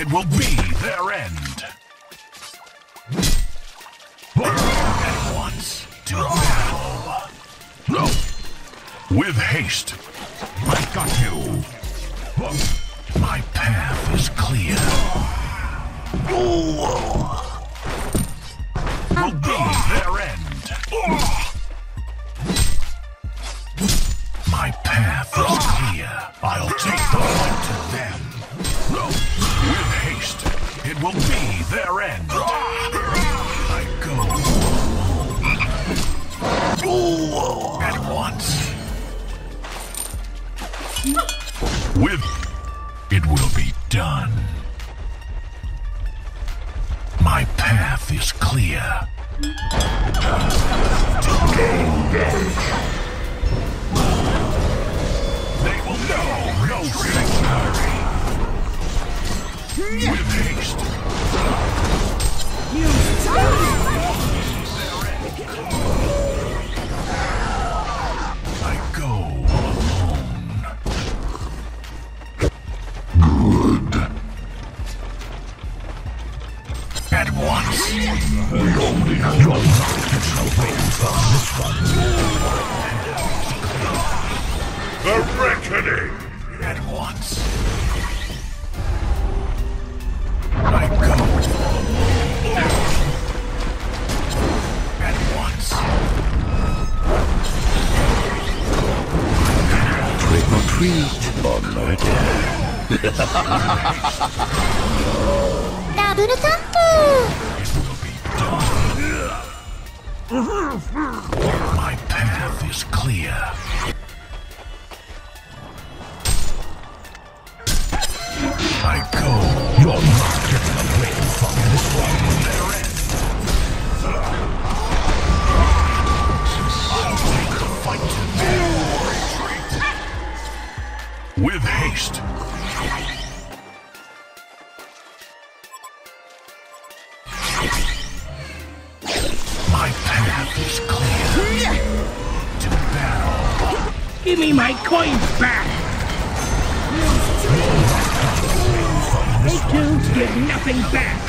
It will be their end. At once to battle. With haste. I got you. My path is clear. Will at once. With it will be done. My path is clear. They will know no sanctuary. With haste. I At once. We only have your knowledge away from this one. The reckoning! At once. I go. At once. Trick or treat or murder. ダブルタップ My path is clear. I go. You're not getting away from this one. I'll take the fight to them. With haste. Is clear. To battle. Give me my coins back! They too give nothing back!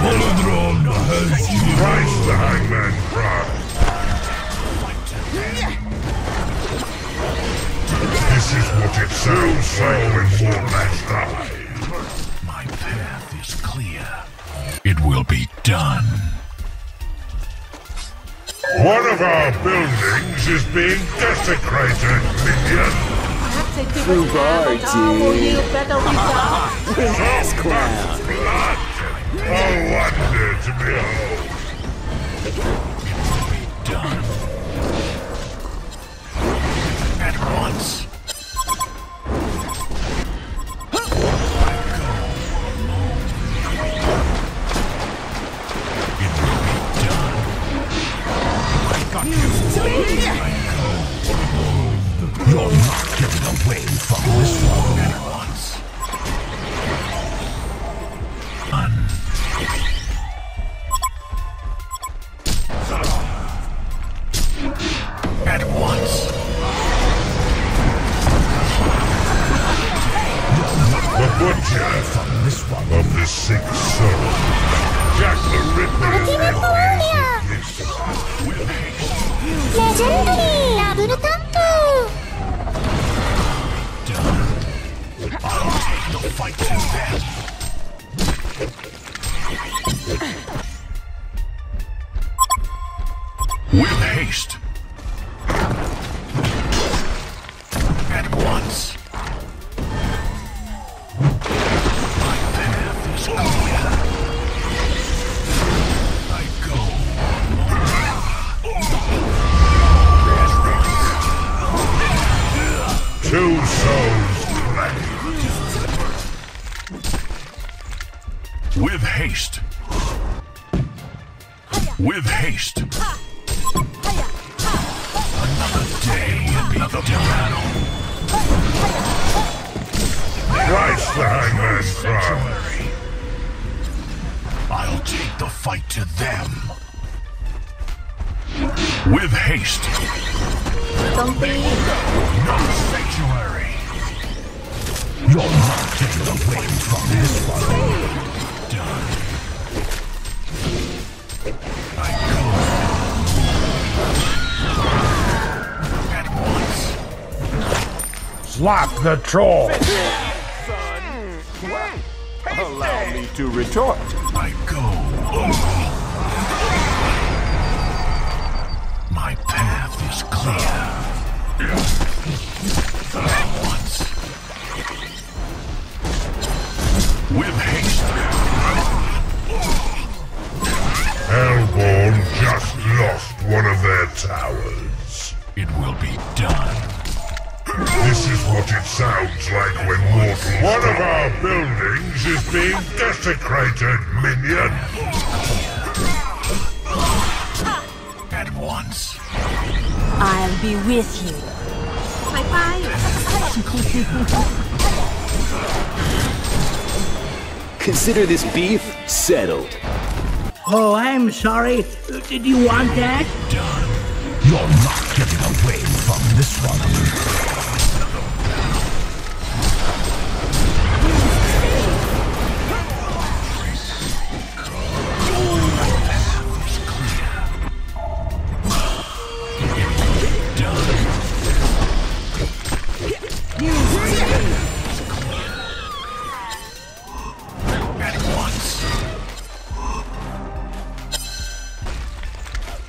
Volodron has you. Christ the hangman cries. This is what it sounds like when warlocks die. My path is clear. It will be done. One of our buildings is being desecrated, minion. Ass clown. Blood! A wonder to behold. Done. You're not getting away from this one at once. From this one of the sick soul. Jack the Ripper is レジェンドリーダブルタップ。Two souls With haste. With haste. Another day, another battle. Christ the hangman cries. I'll take the fight to them. With haste. Don't. No sanctuary. You're from this one. Slap the troll. Allow me to retort. I go. My path is clear. I'll be with you. Consider this beef settled. Oh, I'm sorry. Did you want that? Done. You're not getting away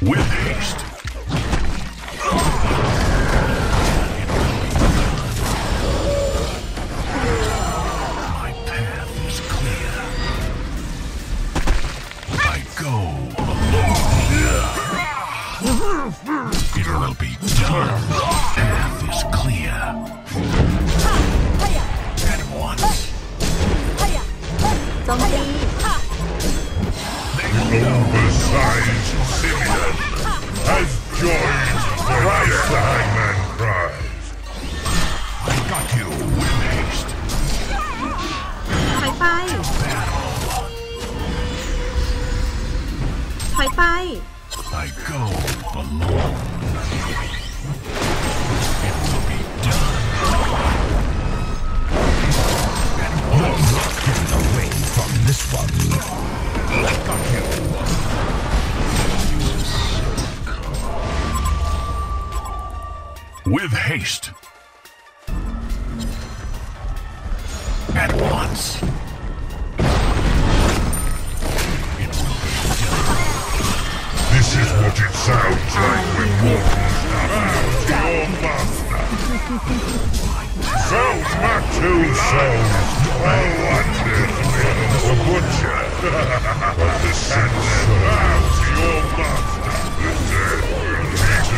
With haste. My path is clear. I go alone. It will be done. Path is clear. Sized Simeon has joined the Rysaman Prize. I got you with haste. High five. High. I go alone. This one. With haste. At once. This is what it sounds like when mortals bow to your master. Souls my two souls. Oh, I wondered the butcher. but the sense to your master.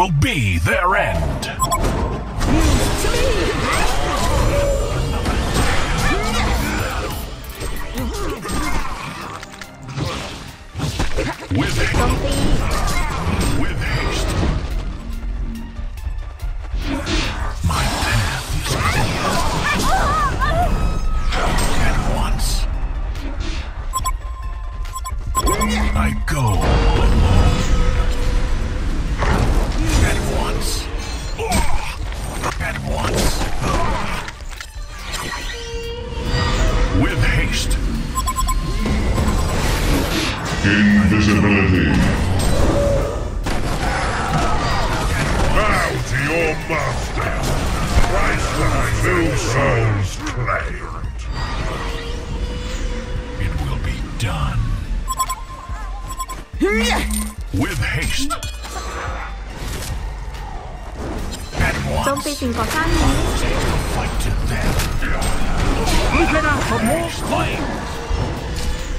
will be their end. With haste. fishing for salmon. For more flames!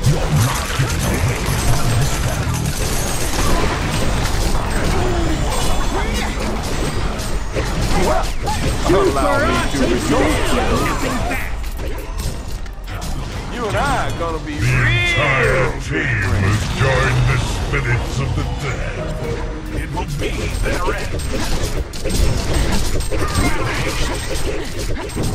You're not getting away from this one. Well, allow me to rejoice. Nothing back. You and I are gonna be real. team has joined the spirits of the dead. It will be their end. よかった。